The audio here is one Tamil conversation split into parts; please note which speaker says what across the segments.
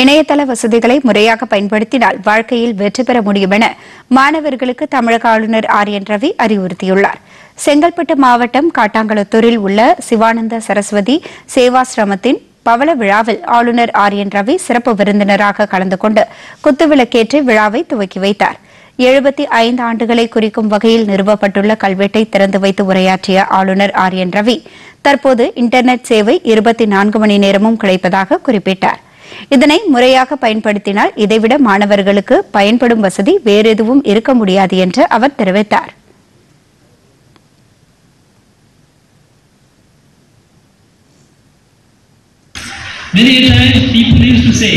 Speaker 1: இணையதள வசதிகளை முறையாக பயன்படுத்தினால் வாழ்க்கையில் வெற்றி பெற முடியும் என மாணவர்களுக்கு தமிழக ஆளுநர் ஆர் என் ரவி அறிவுறுத்தியுள்ளார். செங்கல்பட்டு மாவட்டம் காட்டாங்குளத்தூரில் உள்ள சிவானந்த சரஸ்வதி சேவாசிரமத்தின் பவள விழாவில் ஆளுநர் ஆர் என் ரவி சிறப்பு விருந்தினராக கலந்து கொண்டு குத்துவிளக்கேற்றி விழாவை துவக்கி வைத்தார். எழுபத்தி ஐந்து ஆண்டுகளை குறிக்கும் வகையில் நிறுவப்பட்டுள்ள கல்வெட்டை திறந்து வைத்து உரையாற்றிய ஆளுநர் ஆர் என் ரவி தற்போது இன்டர்நெட் சேவை இருபத்தி நான்கு மணி நேரமும் கிடைப்பதாக குறிப்பிட்டார். இதனை முறையாக பயன்படுத்தினால் இதைவிட மாணவர்களுக்கு பயன்படும் வசதி வேறெதுவும் இருக்க முடியாது என்று அவர் தெரிவித்தார்
Speaker 2: Many times people used to say,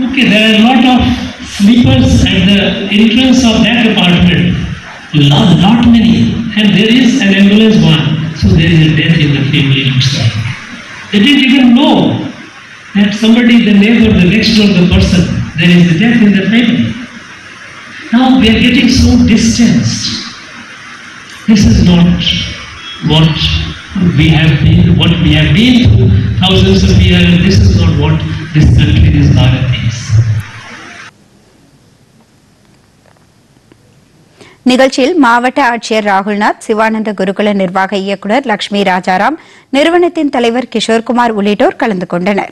Speaker 2: okay, there are a lot of sleepers at the entrance of that apartment. Not, not many. And there is an ambulance one. So there is a death in the family itself. They didn't even know that somebody, the neighbor, the next door, the person, there is the death in the family. Now we are getting so distanced. This is not what we have been, what we have been through thousands of years, and this is not what this country, this Bharat is.
Speaker 1: நிகழ்ச்சியில் மாவட்ட ஆட்சியர் ராகுல்நாத் சிவானந்த குருகுல நிர்வாக இயக்குநர் லட்சுமி ராஜாராம் நிறுவனத்தின் தலைவர் கிஷோர்குமார் உள்ளிட்டோர் கலந்து கொண்டனா்